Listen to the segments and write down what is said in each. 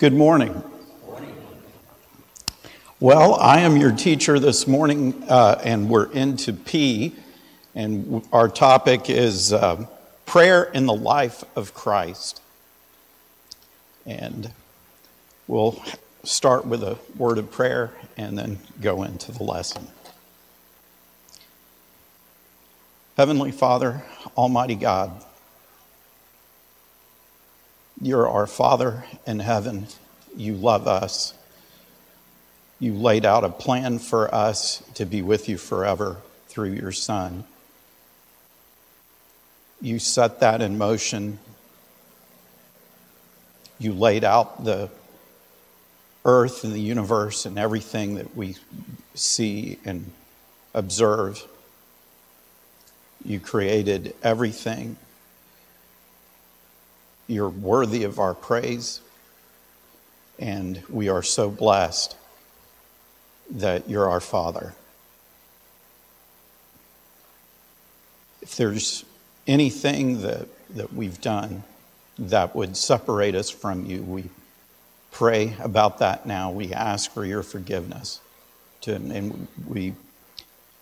Good morning. Well, I am your teacher this morning, uh, and we're into P, and our topic is uh, prayer in the life of Christ. And we'll start with a word of prayer and then go into the lesson. Heavenly Father, Almighty God, you're our Father in heaven. You love us. You laid out a plan for us to be with you forever through your Son. You set that in motion. You laid out the earth and the universe and everything that we see and observe. You created everything you're worthy of our praise, and we are so blessed that you're our Father. If there's anything that, that we've done that would separate us from you, we pray about that now. We ask for your forgiveness. To, and we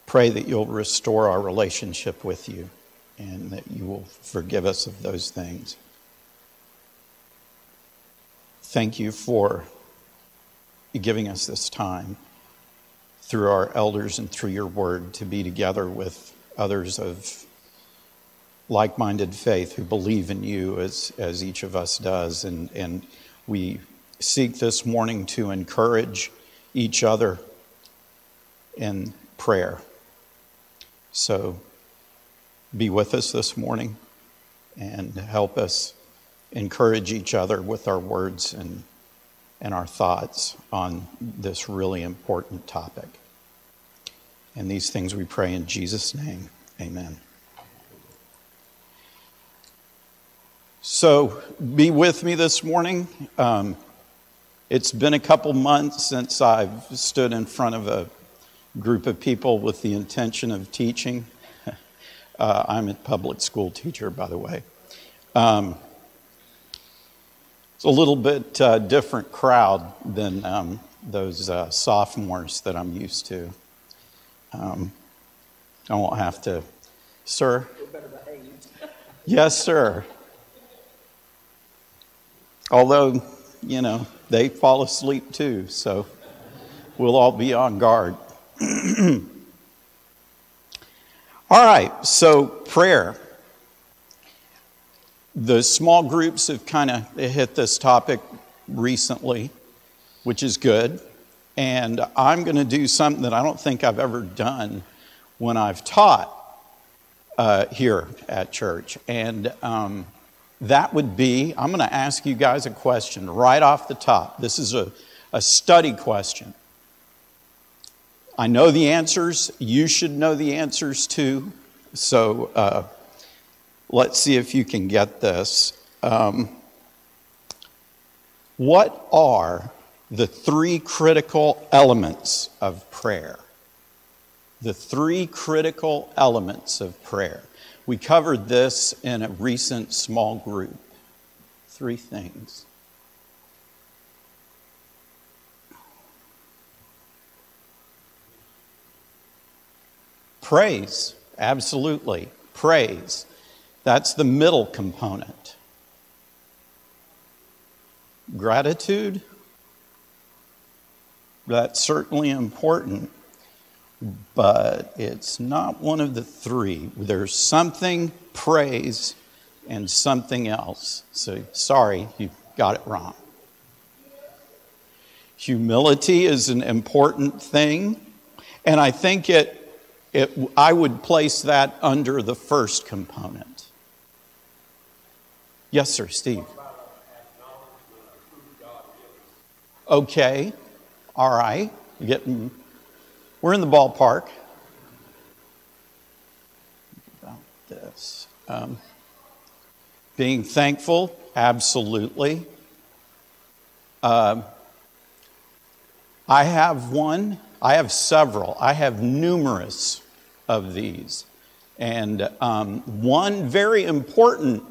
pray that you'll restore our relationship with you and that you will forgive us of those things. Thank you for giving us this time through our elders and through your word to be together with others of like minded faith who believe in you as, as each of us does. And, and we seek this morning to encourage each other in prayer. So be with us this morning and help us encourage each other with our words and, and our thoughts on this really important topic. And these things we pray in Jesus' name. Amen. So, be with me this morning. Um, it's been a couple months since I've stood in front of a group of people with the intention of teaching. Uh, I'm a public school teacher, by the way. Um, it's a little bit uh, different crowd than um, those uh, sophomores that I'm used to. Um, I won't have to, sir. yes, sir. Although, you know, they fall asleep too, so we'll all be on guard. all right, so prayer the small groups have kind of hit this topic recently, which is good. And I'm going to do something that I don't think I've ever done when I've taught uh, here at church. And um, that would be I'm going to ask you guys a question right off the top. This is a, a study question. I know the answers. You should know the answers too. So, uh, Let's see if you can get this. Um, what are the three critical elements of prayer? The three critical elements of prayer. We covered this in a recent small group. Three things. Praise, absolutely. Praise. That's the middle component. Gratitude, that's certainly important, but it's not one of the three. There's something praise and something else. So, sorry, you got it wrong. Humility is an important thing, and I think it, it, I would place that under the first component. Yes, sir, Steve. Okay, all right. You're getting, we're in the ballpark. About this. Um, being thankful, absolutely. Uh, I have one, I have several, I have numerous of these. And um, one very important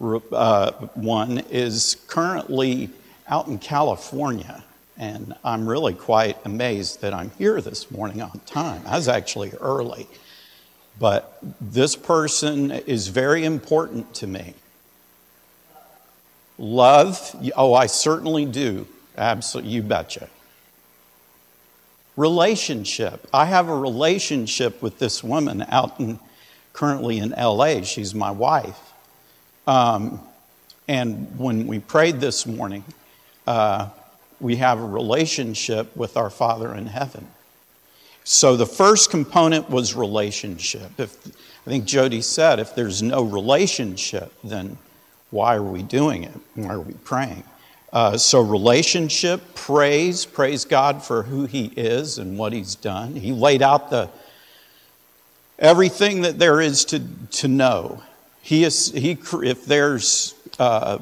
uh, one is currently out in California, and I'm really quite amazed that I'm here this morning on time. I was actually early. But this person is very important to me. Love, oh, I certainly do. Absolutely, you betcha. Relationship. I have a relationship with this woman out in, currently in LA. She's my wife. Um, and when we prayed this morning, uh, we have a relationship with our Father in heaven. So the first component was relationship. If, I think Jody said, if there's no relationship, then why are we doing it? Why are we praying? Uh, so, relationship, praise, praise God for who He is and what He's done. He laid out the everything that there is to, to know. He is, he, if there's uh,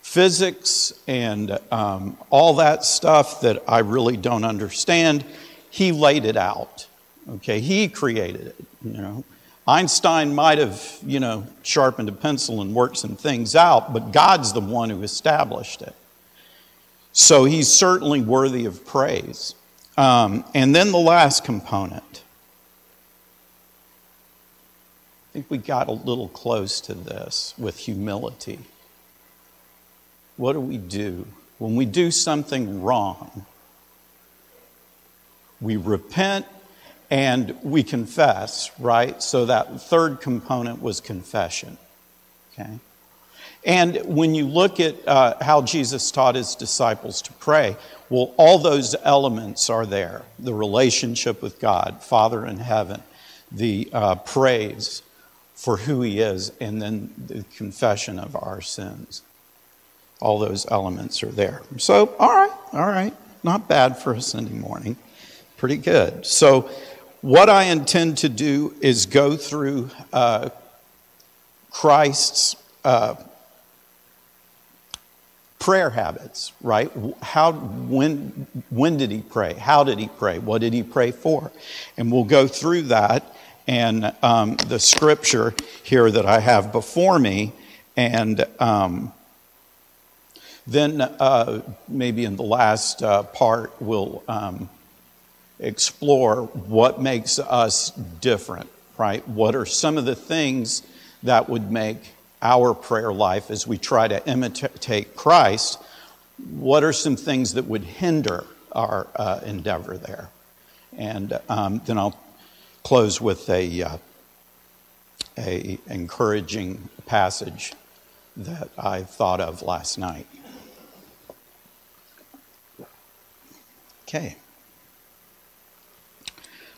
physics and um, all that stuff that I really don't understand, he laid it out. Okay, he created it, you know. Einstein might have, you know, sharpened a pencil and worked some things out, but God's the one who established it. So he's certainly worthy of praise. Um, and then the last component. I think we got a little close to this with humility. What do we do when we do something wrong? we repent and we confess, right? So that third component was confession. Okay? And when you look at uh, how Jesus taught his disciples to pray, well, all those elements are there the relationship with God, Father in heaven, the uh, praise for who he is, and then the confession of our sins. All those elements are there. So, all right, all right, not bad for a Sunday morning pretty good. So, what I intend to do is go through uh, Christ's uh, prayer habits, right? How, when, when did he pray? How did he pray? What did he pray for? And we'll go through that and um, the scripture here that I have before me. And um, then uh, maybe in the last uh, part, we'll. Um, explore what makes us different, right? What are some of the things that would make our prayer life as we try to imitate Christ? What are some things that would hinder our uh, endeavor there? And um, then I'll close with a, uh, a encouraging passage that I thought of last night. Okay.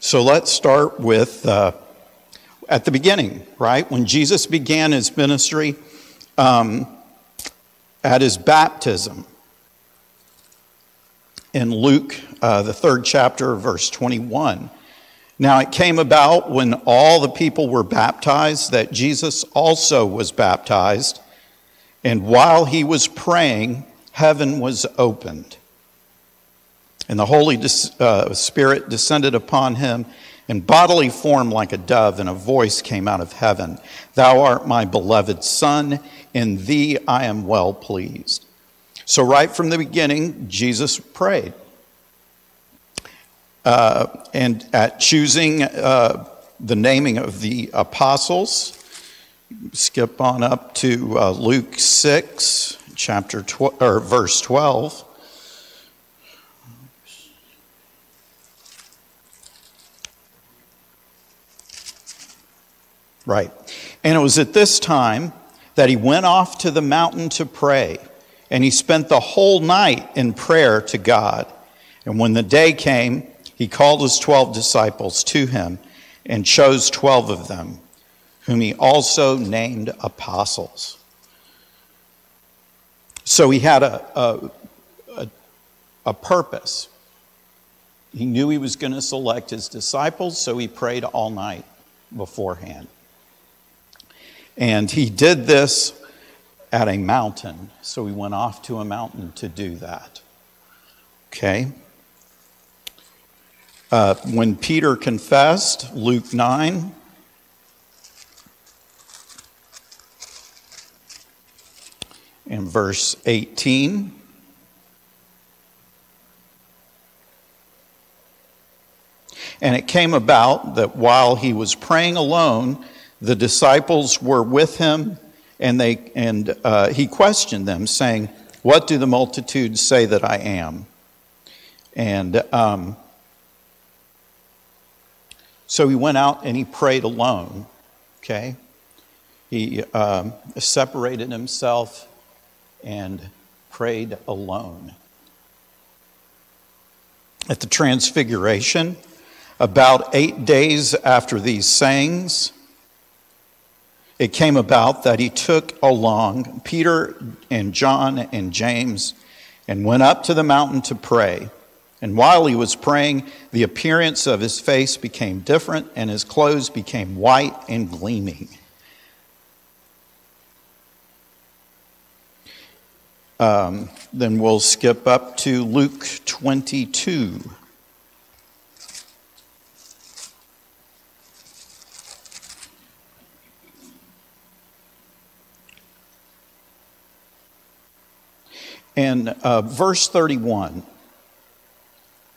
So let's start with uh, at the beginning, right? When Jesus began his ministry um, at his baptism. In Luke, uh, the third chapter, verse 21. Now it came about when all the people were baptized that Jesus also was baptized. And while he was praying, heaven was opened and the Holy uh, Spirit descended upon him in bodily form like a dove, and a voice came out of heaven Thou art my beloved Son, in thee I am well pleased. So, right from the beginning, Jesus prayed. Uh, and at choosing uh, the naming of the apostles, skip on up to uh, Luke 6, chapter 12, or verse 12. Right. And it was at this time that he went off to the mountain to pray, and he spent the whole night in prayer to God. And when the day came, he called his 12 disciples to him and chose 12 of them, whom he also named apostles. So he had a, a, a, a purpose. He knew he was going to select his disciples, so he prayed all night beforehand. And he did this at a mountain. So he went off to a mountain to do that. Okay? Uh, when Peter confessed, Luke 9, in verse 18. And it came about that while he was praying alone, the disciples were with him, and, they, and uh, he questioned them, saying, What do the multitudes say that I am? And um, so he went out and he prayed alone, okay? He um, separated himself and prayed alone. At the Transfiguration, about eight days after these sayings, it came about that he took along Peter and John and James and went up to the mountain to pray. And while he was praying, the appearance of his face became different, and his clothes became white and gleaming. Um, then we'll skip up to Luke 22. And uh, verse 31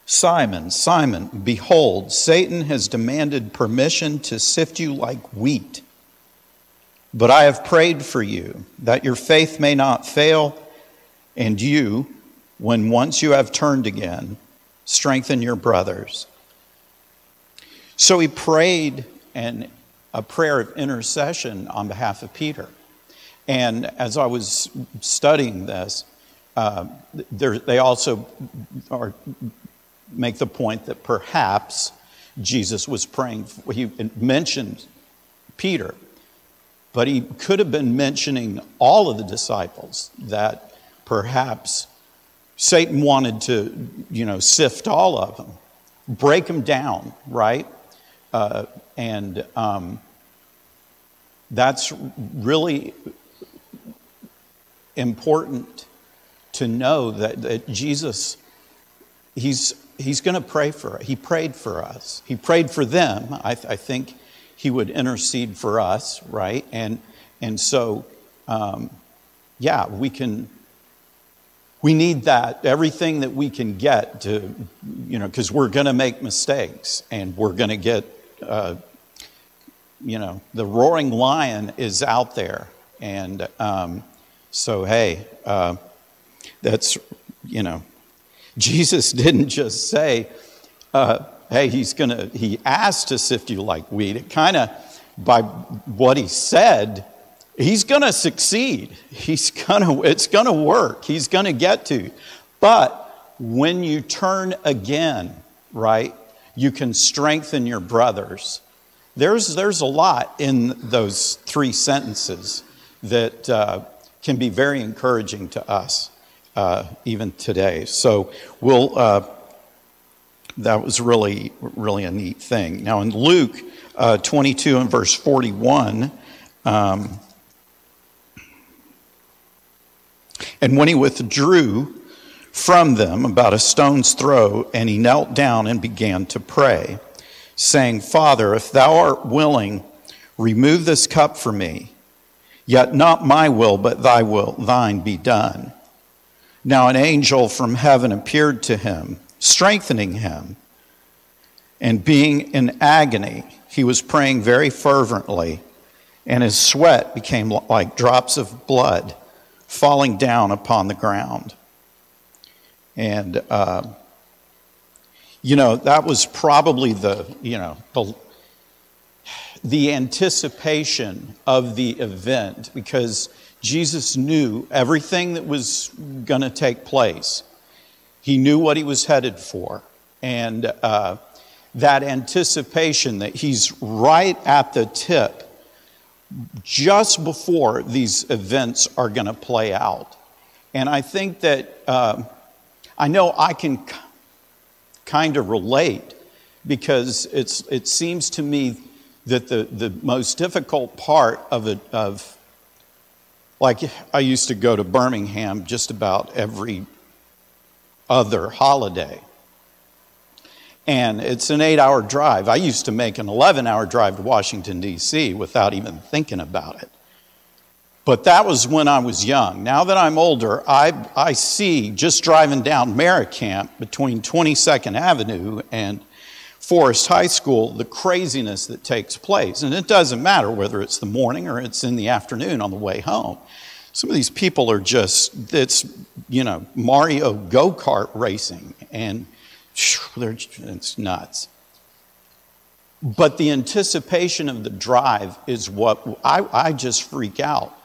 Simon, Simon, behold, Satan has demanded permission to sift you like wheat. But I have prayed for you that your faith may not fail, and you, when once you have turned again, strengthen your brothers. So he prayed and a prayer of intercession on behalf of Peter. And as I was studying this, uh, they also are, make the point that perhaps Jesus was praying. For, he mentioned Peter, but he could have been mentioning all of the disciples that perhaps Satan wanted to, you know, sift all of them, break them down, right? Uh, and um, that's really important to know that, that Jesus, he's, he's going to pray for us. He prayed for us. He prayed for them. I, I think he would intercede for us, right? And, and so, um, yeah, we can, we need that, everything that we can get to, you know, because we're going to make mistakes and we're going to get, uh, you know, the roaring lion is out there. And um, so, hey, uh, that's, you know, Jesus didn't just say, uh, hey, he's going to, he asked to sift you like wheat. It kind of, by what he said, he's going to succeed. He's going to, it's going to work. He's going to get to. But when you turn again, right, you can strengthen your brothers. There's, there's a lot in those three sentences that uh, can be very encouraging to us uh, even today. So we'll, uh, that was really, really a neat thing. Now in Luke uh, 22 and verse 41, um, and when he withdrew from them about a stone's throw, and he knelt down and began to pray, saying, Father, if thou art willing, remove this cup from me. Yet not my will, but thy will, thine be done. Now an angel from heaven appeared to him, strengthening him. And being in agony, he was praying very fervently, and his sweat became like drops of blood falling down upon the ground. And, uh, you know, that was probably the, you know, the, the anticipation of the event because Jesus knew everything that was going to take place. He knew what he was headed for. And uh, that anticipation that he's right at the tip just before these events are going to play out. And I think that uh, I know I can k- kind of relate because it's, it seems to me that the, the most difficult part of, it, of like I used to go to Birmingham just about every other holiday. And it's an eight hour drive. I used to make an 11 hour drive to Washington, D.C. without even thinking about it. But that was when I was young. Now that I'm older, I, I see just driving down Maricamp between 22nd Avenue and Forest High School, the craziness that takes place. And it doesn't matter whether it's the morning or it's in the afternoon on the way home. Some of these people are just, it's, you know, Mario go kart racing, and they're, it's nuts. But the anticipation of the drive is what I, I just freak out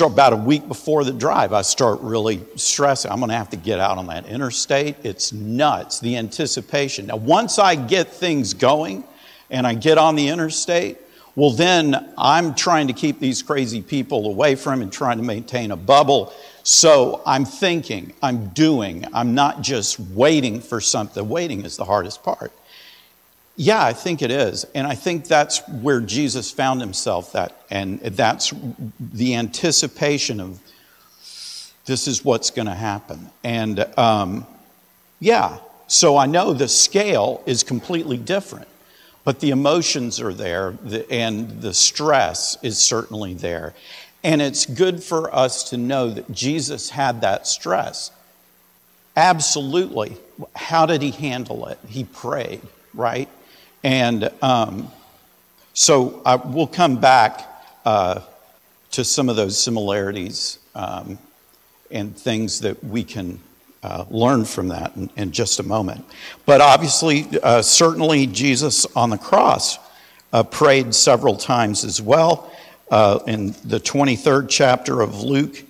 about a week before the drive, I start really stressing. I'm going to have to get out on that interstate. It's nuts, the anticipation. Now, once I get things going and I get on the interstate, well, then I'm trying to keep these crazy people away from and trying to maintain a bubble. So I'm thinking, I'm doing, I'm not just waiting for something. Waiting is the hardest part. Yeah, I think it is. And I think that's where Jesus found himself that and that's the anticipation of this is what's going to happen. And um, yeah, so I know the scale is completely different, but the emotions are there and the stress is certainly there. And it's good for us to know that Jesus had that stress. Absolutely. How did he handle it? He prayed, right? And um, so I, we'll come back uh, to some of those similarities um, and things that we can uh, learn from that in, in, just a moment. But obviously, uh, certainly, Jesus on the cross uh, prayed several times as well. Uh, in the 23rd chapter of Luke,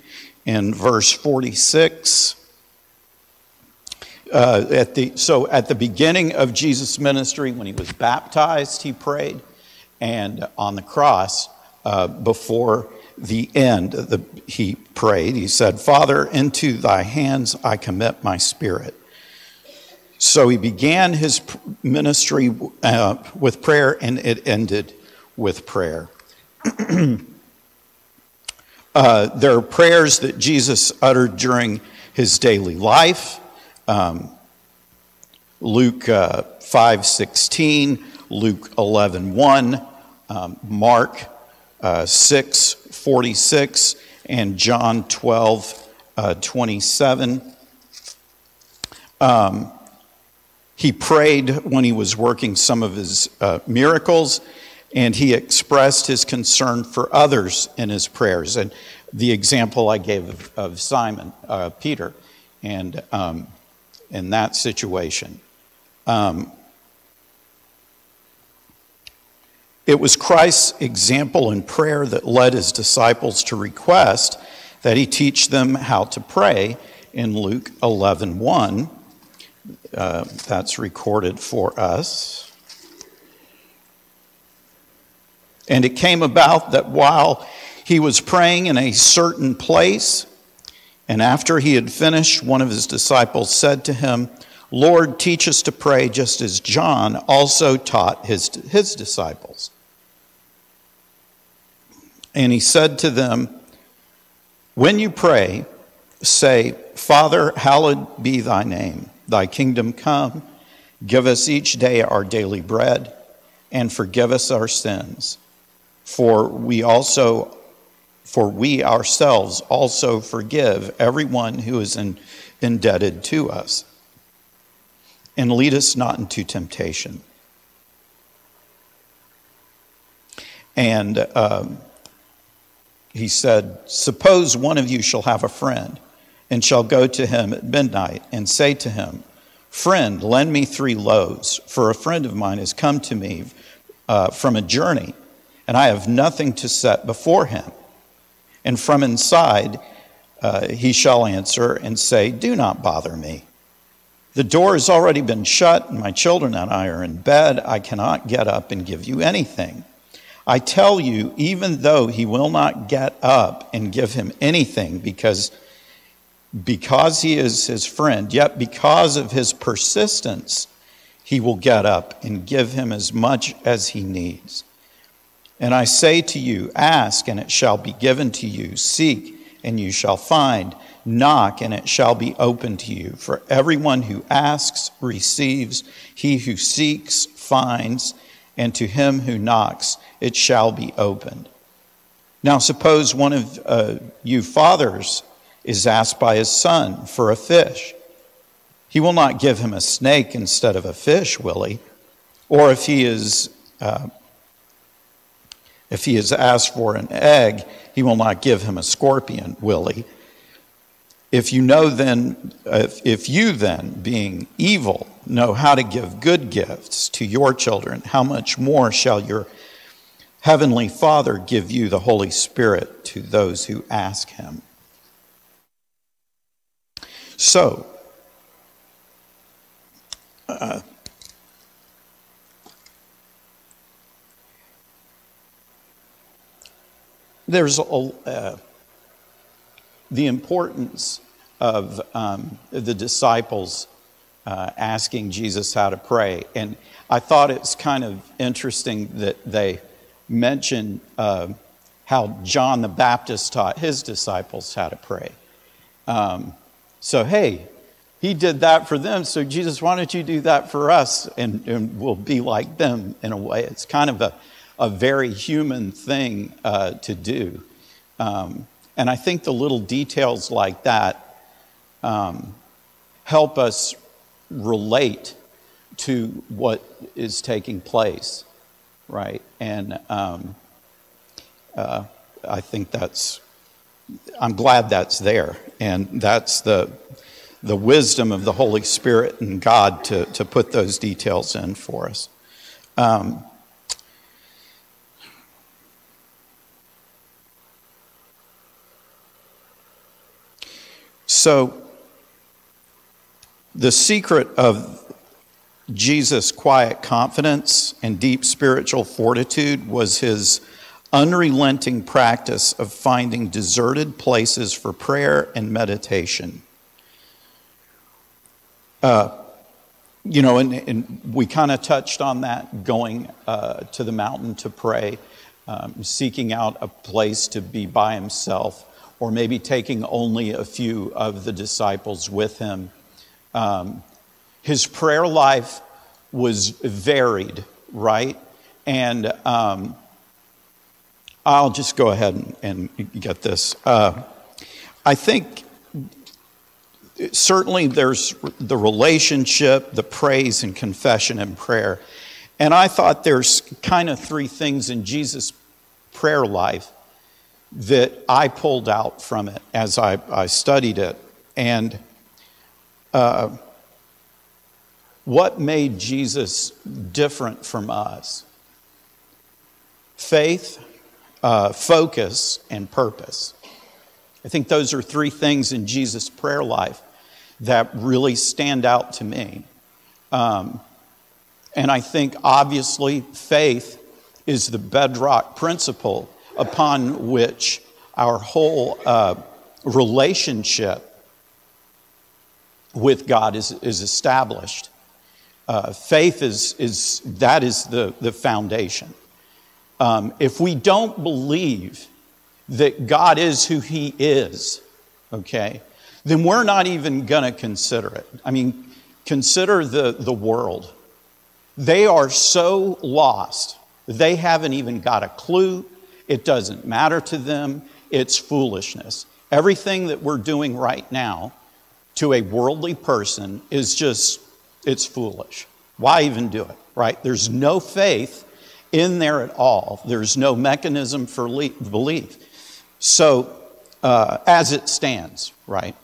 in verse 46, uh, at the, so at the beginning of Jesus' ministry, when he was baptized, he prayed, and on the cross, uh, before the end, the, he prayed. He said, Father, into thy hands I commit my spirit. So he began his ministry uh, with prayer, and it ended with prayer. uh, there are prayers that Jesus uttered during his daily life. Um, Luke uh, 5 16, Luke 11 1, um, Mark uh, 6 46, and John 12 uh, 27. Um, he prayed when he was working some of his uh, miracles, and he expressed his concern for others in his prayers. And the example I gave of, of Simon, uh, Peter, and um, in that situation. Um, it was Christ's example in prayer that led his disciples to request that he teach them how to pray in Luke 11 1. Uh, that's recorded for us. And it came about that while he was praying in a certain place, and after he had finished, one of his disciples said to him, Lord, teach us to pray just as John also taught his, his disciples. And he said to them, When you pray, say, Father, hallowed be thy name, thy kingdom come. Give us each day our daily bread, and forgive us our sins. For we also for we ourselves also forgive everyone who is in, indebted to us. And lead us not into temptation. And um, he said, Suppose one of you shall have a friend, and shall go to him at midnight and say to him, Friend, lend me three loaves, for a friend of mine has come to me uh, from a journey, and I have nothing to set before him and from inside uh, he shall answer and say, Do not bother me. The door has already been shut, and my children and I are in bed. I cannot get up and give you anything. I tell you, even though he will not get up and give him anything because, because he is his friend, yet because of his persistence, he will get up and give him as much as he needs. And I say to you, ask, and it shall be given to you. Seek, and you shall find. Knock, and it shall be opened to you. For everyone who asks receives, he who seeks finds, and to him who knocks it shall be opened. Now, suppose one of uh, you fathers is asked by his son for a fish He will not give him a snake instead of a fish, will he? Or if he is uh, if he is asked for an egg, he will not give him a scorpion, will he? If you know then, if, if you then, being evil, know how to give good gifts to your children, how much more shall your heavenly Father give you the Holy Spirit to those who ask him? So, uh, there's a, uh, the importance of um, the disciples uh, asking Jesus how to pray. And I thought it's kind of interesting that they mention uh, how John the Baptist taught his disciples how to pray. Um, so, hey, he did that for them. So, Jesus, why don't you do that for us? And, and we'll be like them in a way. It's kind of a, a very human thing uh, to do. Um, and I think the little details like that um, help us relate to what is taking place, right? And um, uh, I think that's, I'm glad that's there. And that's the, the wisdom of the Holy Spirit and God to, to put those details in for us. Um, so, the secret of Jesus' quiet confidence and deep spiritual fortitude was his unrelenting practice of finding deserted places for prayer and meditation. Uh, you know, and, and we kind of touched on that going uh, to the mountain to pray, um, seeking out a place to be by himself, or maybe taking only a few of the disciples with him. Um, his prayer life was varied, right? And um, I'll just go ahead and, and get this. Uh, I think certainly there's the relationship, the praise and confession and prayer. And I thought there's kind of three things in Jesus' prayer life that I pulled out from it as I, I studied it. And uh, what made Jesus different from us? Faith, uh, focus, and purpose. I think those are three things in Jesus' prayer life that really stand out to me. Um, and I think obviously faith is the bedrock principle upon which our whole uh, relationship with God is, is established. Uh, faith is, is that is the, the foundation. Um, if we don't believe that God is who He is, okay, then we're not even going to consider it. I mean, consider the, the world. They are so lost, they haven't even got a clue. It doesn't matter to them. It's foolishness. Everything that we're doing right now to a worldly person is just, it's foolish. Why even do it, right? There's no faith in there at all. There's no mechanism for belief. So, uh, as it stands, right?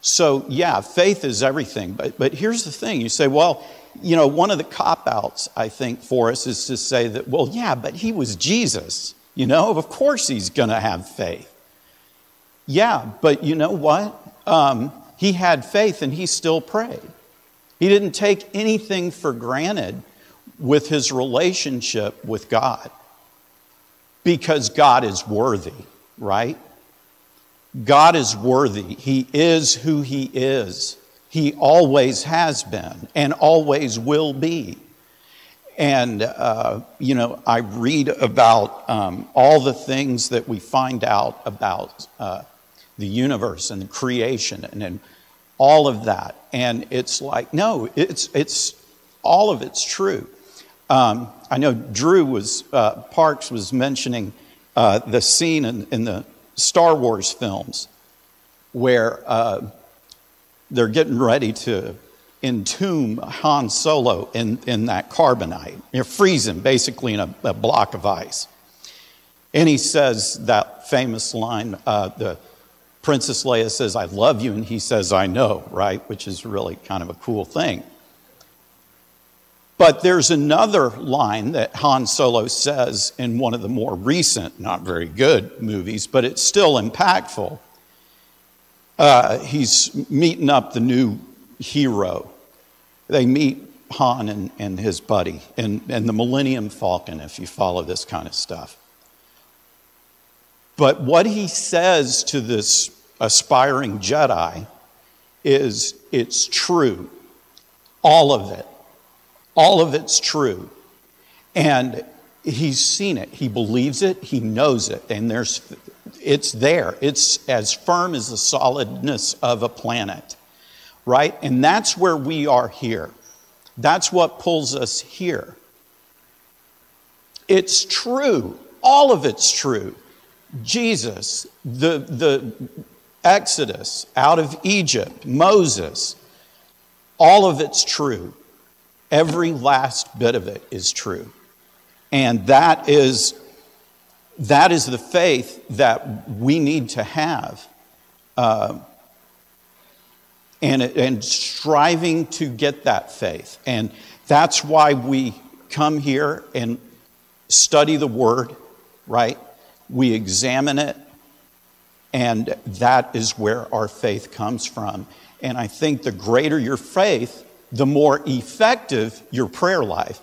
So, yeah, faith is everything. But, but here's the thing you say, well, you know, one of the cop outs, I think, for us is to say that, well, yeah, but he was Jesus. You know, of course he's going to have faith. Yeah, but you know what? Um, he had faith and he still prayed. He didn't take anything for granted with his relationship with God because God is worthy, right? God is worthy. He is who he is. He always has been and always will be. And, uh, you know, I read about um, all the things that we find out about uh, the universe and the creation and, and all of that. And it's like, no, it's, it's all of it's true. Um, I know Drew was, uh, Parks was mentioning uh, the scene in, in, the Star Wars films where uh, they're getting ready to entomb Han Solo in, in that carbonite. You freeze him basically in a, a, block of ice. And he says that famous line, uh, the Princess Leia says, I love you, and he says, I know, right? Which is really kind of a cool thing. But there's another line that Han Solo says in one of the more recent, not very good movies, but it's still impactful. Uh, he's meeting up the new hero. They meet Han and, and his buddy and, and the Millennium Falcon, if you follow this kind of stuff. But what he says to this aspiring Jedi is it's true. All of it. All of it's true. And he's seen it. He believes it. He knows it. And there's, it's there. It's as firm as the solidness of a planet, right? And that's where we are here. That's what pulls us here. It's true. All of it's true. Jesus, the, the Exodus, out of Egypt, Moses, all of it's true. Every last bit of it is true. And that is, that is the faith that we need to have. Uh, and, and striving to get that faith. And that's why we come here and study the Word, right? We examine it, and that is where our faith comes from. And I think the greater your faith, the more effective your prayer life.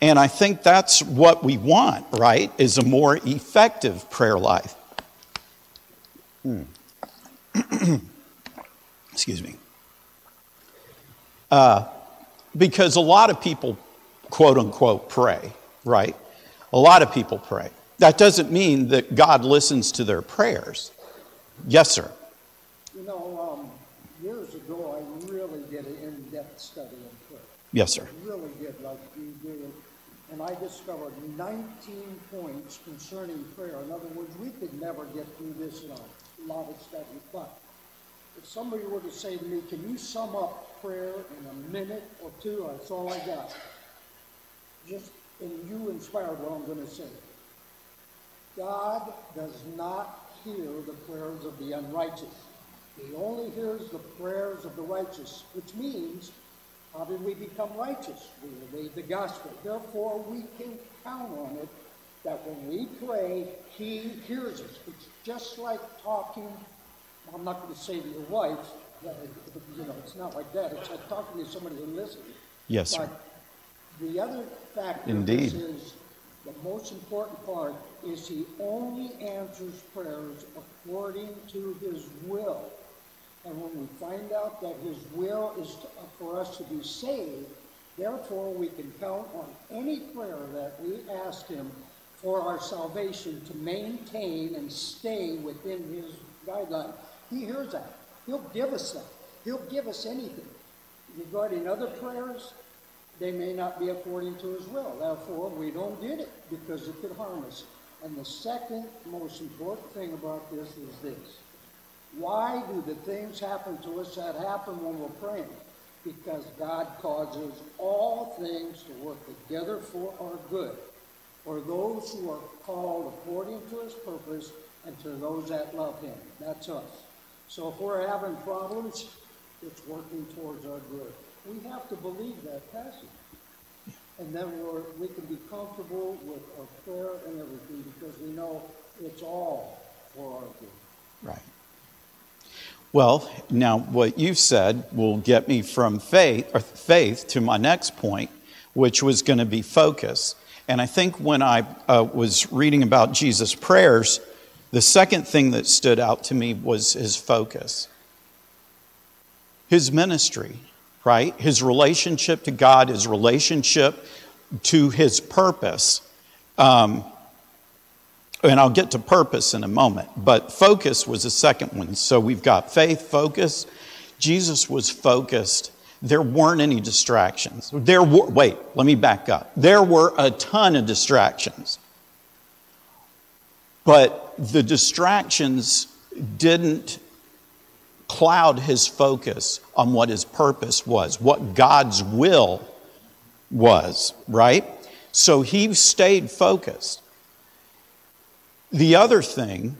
And I think that's what we want, right? Is a more effective prayer life. Hmm. Excuse me. Uh, because a lot of people, quote unquote, pray, right? A lot of people pray. That doesn't mean that God listens to their prayers. Yes, sir. You know, um, years ago, I really did an in-depth study in prayer. Yes, sir. I really did, like you. And I discovered 19 points concerning prayer. In other words, we could never get through this in a lot of study. But if somebody were to say to me, can you sum up prayer in a minute or two? That's all I got. Just, and you inspired what I'm going to say. God does not hear the prayers of the unrighteous. He only hears the prayers of the righteous, which means, how did we become righteous? We obeyed the gospel. Therefore, we can count on it that when we pray, He hears us. It's just like talking, I'm not going to say to your wife, you know, it's not like that. It's like talking to somebody who listens. Yes, sir. But the other factor Indeed. is the most important part is he only answers prayers according to his will. And when we find out that his will is to, for us to be saved, therefore we can count on any prayer that we ask him for our salvation to maintain and stay within his guideline. He hears that. He'll give us that. He'll give us anything. Regarding other prayers, they may not be according to his will. Therefore, we don't get it because it could harm us. And the second most important thing about this is this. Why do the things happen to us that happen when we're praying? Because God causes all things to work together for our good, for those who are called according to his purpose and to those that love him. That's us. So if we're having problems, it's working towards our good. We have to believe that passage. And then we can be comfortable with our prayer and everything because we know it's all for our good. Right. Well, now what you've said will get me from faith or faith to my next point, which was going to be focus. And I think when I uh, was reading about Jesus' prayers, the second thing that stood out to me was his focus, his ministry right? His relationship to God, his relationship to his purpose. Um, and I'll get to purpose in a moment, but focus was the second one. So we've got faith, focus. Jesus was focused. There weren't any distractions. There were, wait, let me back up. There were a ton of distractions. But the distractions didn't cloud his focus on what his purpose was, what God's will was, right? So he stayed focused. The other thing,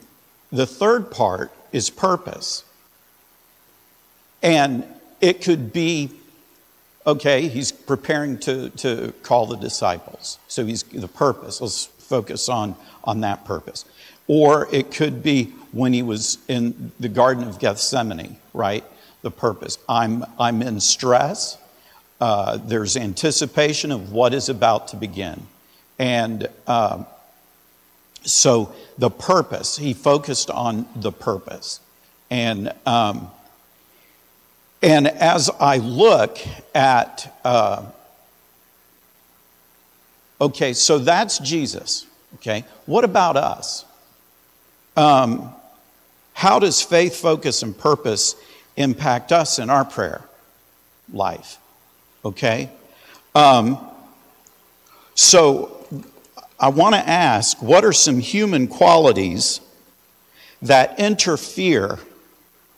the third part, is purpose. And it could be okay, he's preparing to, to call the disciples. So he's the purpose. Let's focus on, on that purpose. Or it could be when he was in the Garden of Gethsemane, right? The purpose. I'm, I'm in stress. Uh, there's anticipation of what is about to begin. And uh, so the purpose, he focused on the purpose. And, um, and as I look at, uh, okay, so that's Jesus. Okay, what about us? Um, how does faith, focus, and purpose impact us in our prayer life? Okay? Um, so I want to ask what are some human qualities that interfere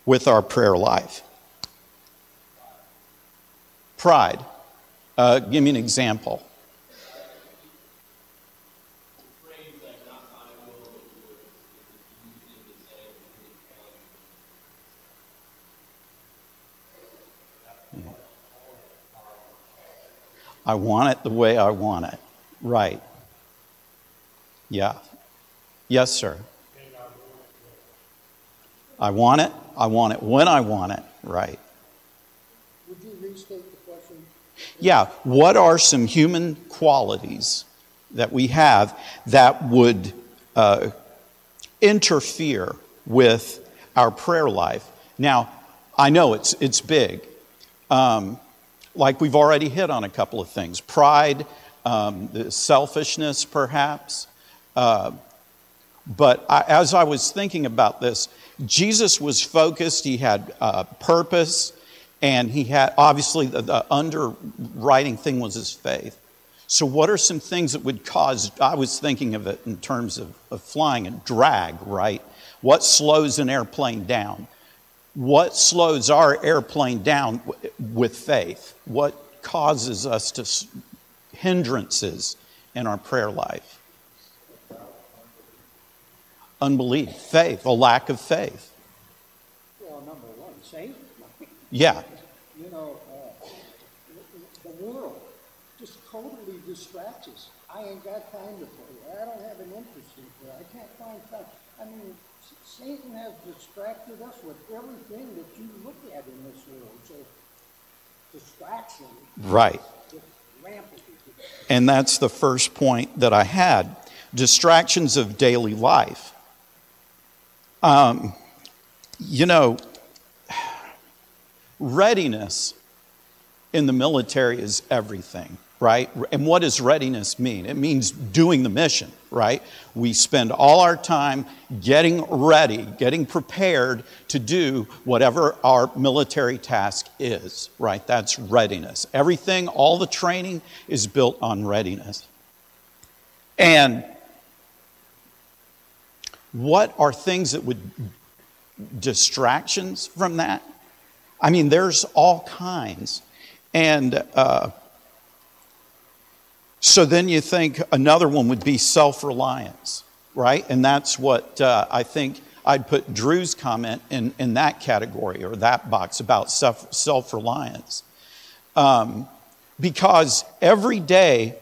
with our prayer life? Pride. Uh, give me an example. I want it the way I want it. Right. Yeah. Yes, sir. I want it. I want it when I want it. Right. Would you restate the question? Yeah. What are some human qualities that we have that would uh, interfere with our prayer life? Now, I know it's, it's big. Um, like we've already hit on a couple of things pride, um, selfishness, perhaps. Uh, but I, as I was thinking about this, Jesus was focused, he had uh, purpose, and he had obviously the, the underwriting thing was his faith. So, what are some things that would cause? I was thinking of it in terms of, of flying and drag, right? What slows an airplane down? what slows our airplane down with faith? What causes us to hindrances in our prayer life? Unbelief, faith, a lack of faith. Well, number one, Satan. Yeah. You know, uh, the world just totally distracts us. I ain't got time to pray. I don't have an interest in prayer. I can't find time. I mean, Satan has distracted us with everything that you look at in this world. So distraction. Right. And that's the first point that I had. Distractions of daily life. Um, you know, readiness in the military is everything right? And what does readiness mean? It means doing the mission, right? We spend all our time getting ready, getting prepared to do whatever our military task is, right? That's readiness. Everything, all the training is built on readiness. And what are things that would distractions from that? I mean, there's all kinds. And uh, so then you think another one would be self reliance, right? And that's what uh, I think I'd put Drew's comment in, in that category or that box about self reliance. Um, because every day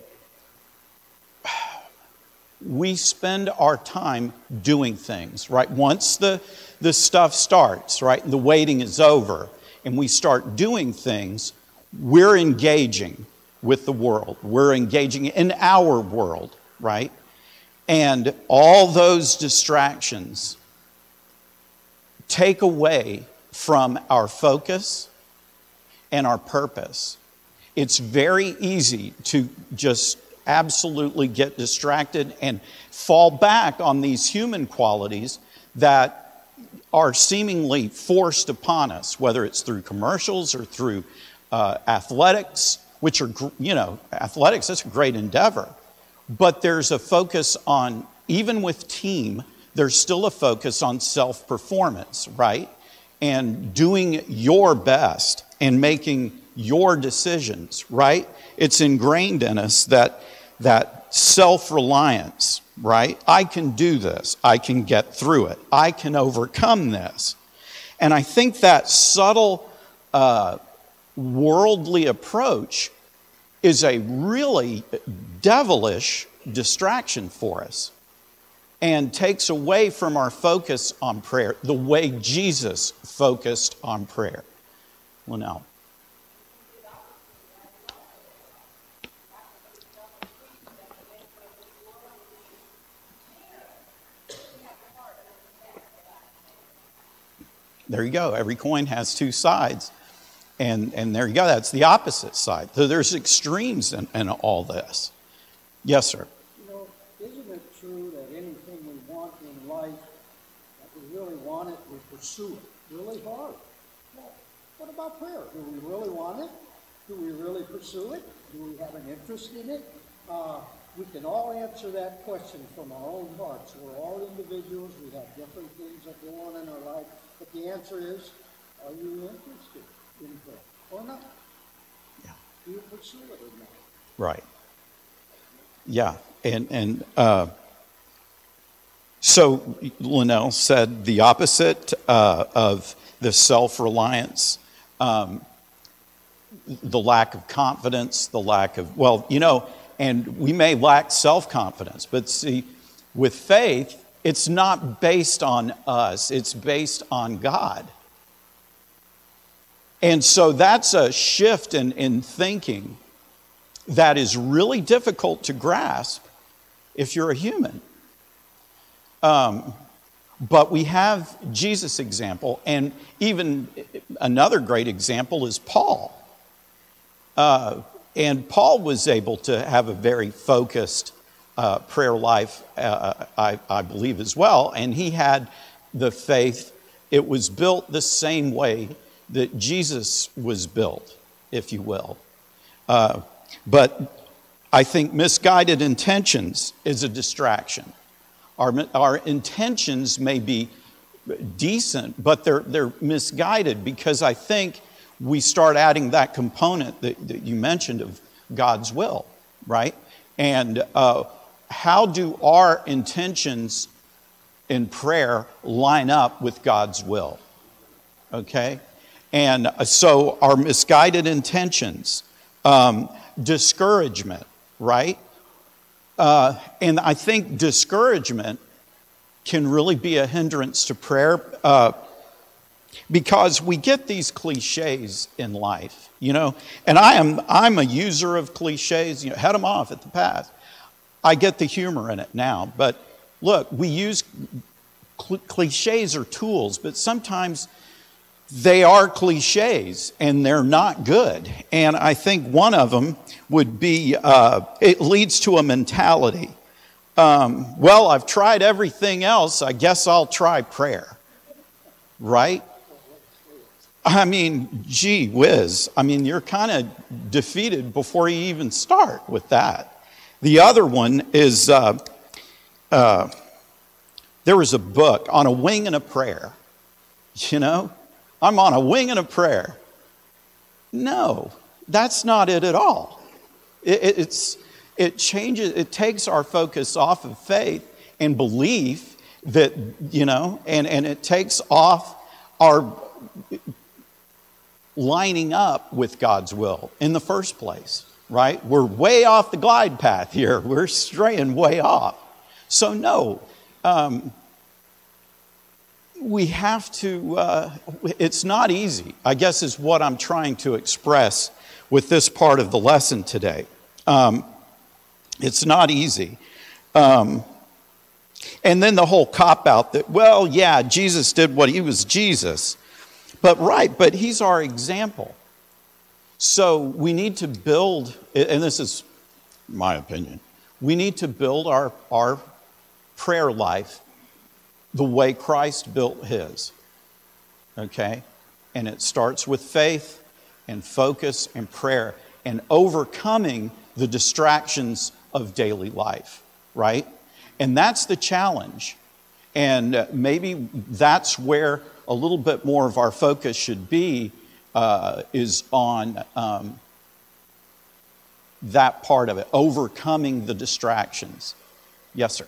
we spend our time doing things, right? Once the, the stuff starts, right, and the waiting is over, and we start doing things, we're engaging with the world. We're engaging in our world, right? And all those distractions take away from our focus and our purpose. It's very easy to just absolutely get distracted and fall back on these human qualities that are seemingly forced upon us, whether it's through commercials or through uh, athletics which are, you know, athletics, that's a great endeavor. But there's a focus on, even with team, there's still a focus on self performance, right? and doing your best and making your decisions, right? It's ingrained in us that, that self reliance, right? I can do this. I can get through it. I can overcome this. And I think that subtle uh, worldly approach is a really devilish distraction for us and takes away from our focus on prayer the way Jesus focused on prayer. Linnell. There you go. Every coin has two sides. And, and there you go. That's the opposite side. So there's extremes in, in all this. Yes, sir. You know, isn't it true that anything we want in life, that we really want it, we pursue it really hard? Well, what about prayer? Do we really want it? Do we really pursue it? Do we have an interest in it? Uh, we can all answer that question from our own hearts. We're all individuals. We have different things that go on in our life. But the answer is, are you interested in prayer or not? Yeah. Do you pursue it or not? Right. Yeah. And, and uh, so Linnell said the opposite uh, of the self reliance, um, the lack of confidence, the lack of, well, you know, and we may lack self confidence, but see, with faith, it's not based on us, it's based on God. And so that's a shift in, in thinking that is really difficult to grasp if you're a human. Um, but we have Jesus' example, and even another great example is Paul. Uh, and Paul was able to have a very focused uh, prayer life, uh, I, I believe, as well. And he had the faith, it was built the same way that Jesus was built, if you will. Uh, but I think misguided intentions is a distraction. Our, our intentions may be decent, but they're, they're misguided because I think we start adding that component that, that you mentioned of God's will, right? And uh, how do our intentions in prayer line up with God's will? Okay? And uh, so our misguided intentions, um, discouragement, right? Uh, and I think discouragement can really be a hindrance to prayer uh, because we get these cliches in life, you know. And I am I'm a user of cliches. You know, head them off at the pass. I get the humor in it now, but look, we use cl- cliches or tools, but sometimes they are cliches and they're not good. And I think one of them would be uh, it leads to a mentality. Um, well, I've tried everything else. I guess I'll try prayer. Right? I mean, gee whiz. I mean, you're kind of defeated before you even start with that. The other one is uh, uh, there was a book on a wing and a prayer. You know, I'm on a wing and a prayer. No, that's not it at all. It, it, it's, it changes, it takes our focus off of faith and belief that, you know, and, and it takes off our lining up with God's will in the first place, right? We're way off the glide path here. We're straying way off. So, no, um, we have to, uh, it's not easy, I guess, is what I'm trying to express with this part of the lesson today. Um, it's not easy. Um, and then the whole cop out that, well, yeah, Jesus did what he was Jesus. But right, but he's our example. So we need to build, and this is my opinion, we need to build our, our prayer life the way Christ built his. Okay? And it starts with faith and focus and prayer and overcoming the distractions of daily life, right? And that's the challenge. And uh, maybe that's where a little bit more of our focus should be uh, is on um, that part of it, overcoming the distractions. Yes, sir.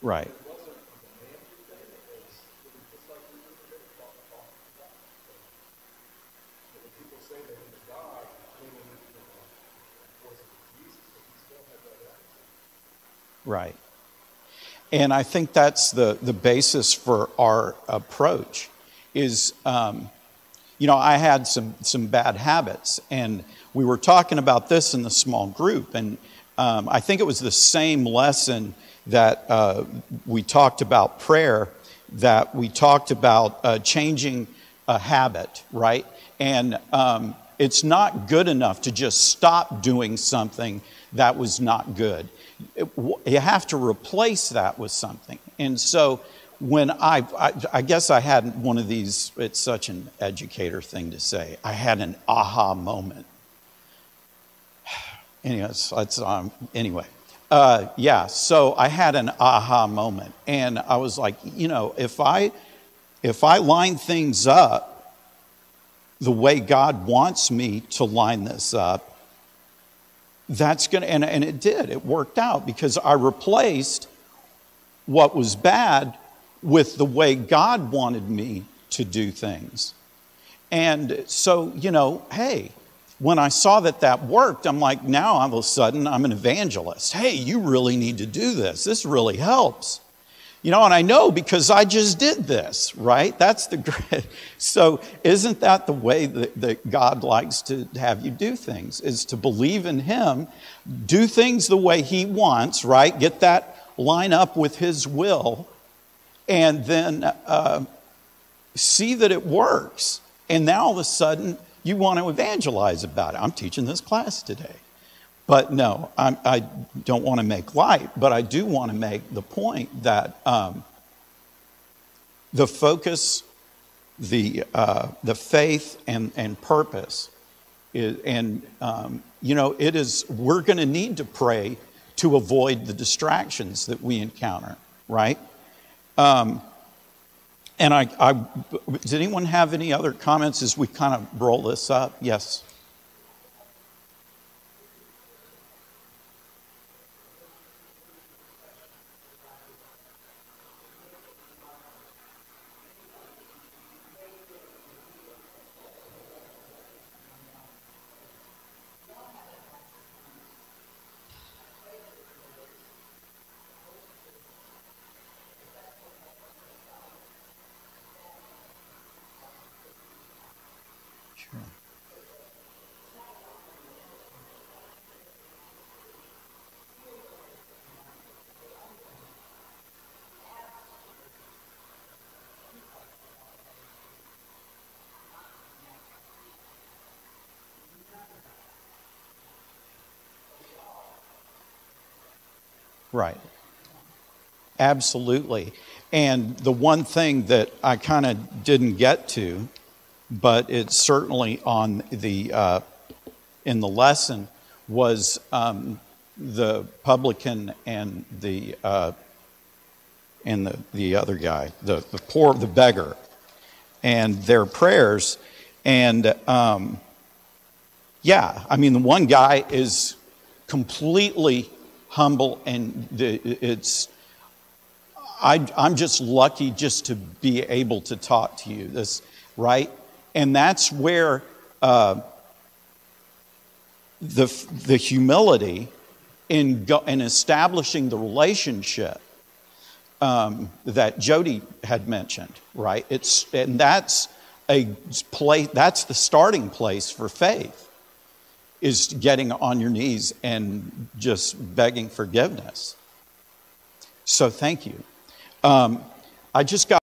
Right. Right. And I think that's the, the basis for our approach is, um, you know, I had some, some bad habits, and we were talking about this in the small group, and um, I think it was the same lesson that uh, we talked about prayer, that we talked about uh, changing a habit, right? And um, it's not good enough to just stop doing something that was not good. It, you have to replace that with something. And so when I, I, I, guess I had one of these, it's such an educator thing to say, I had an aha moment. Anyways, it's, um, anyway, uh, yeah, so I had an aha moment, and I was like, you know, if I if I line things up the way God wants me to line this up, that's going to, and, and it did. It worked out because I replaced what was bad with the way God wanted me to do things. And so, you know, hey, when I saw that that worked, I'm like, now all of a sudden I'm an evangelist. Hey, you really need to do this. This really helps. You know, and I know because I just did this, right? That's the great. So, isn't that the way that, that God likes to have you do things? Is to believe in Him, do things the way He wants, right? Get that line up with His will, and then uh, see that it works. And now all of a sudden, you want to evangelize about it. I'm teaching this class today. But no, I'm, I do not want to make light, but I do want to make the point that um, the focus, the, uh, the faith, and, and purpose, is, and um, you know, it is, we're going to need to pray to avoid the distractions that we encounter, right? Um, and I, I, does anyone have any other comments as we kind of roll this up? Yes. Right. Absolutely. And the one thing that I kind of didn't get to, but it's certainly on the uh, in the lesson, was um, the publican and the uh, and the, the other guy, the, the poor, the beggar, and their prayers. And um, yeah, I mean, the one guy is completely humble, and it's. I, I'm just lucky just to be able to talk to you. This right, and that's where uh, the the humility in go, in establishing the relationship um, that Jody had mentioned. Right, it's and that's a place. That's the starting place for faith is getting on your knees and just begging forgiveness. So thank you. Um, I just got